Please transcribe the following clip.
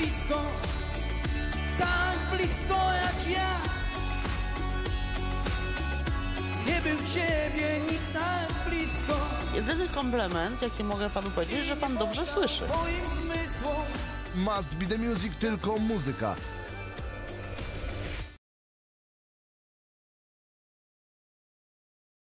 blisko, tak blisko jak ja. Nie był ciebie nikt tak blisko. Jedyny komplement, jaki mogę panu powiedzieć, że pan dobrze słyszy. Must be the music, tylko muzyka.